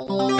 Oh.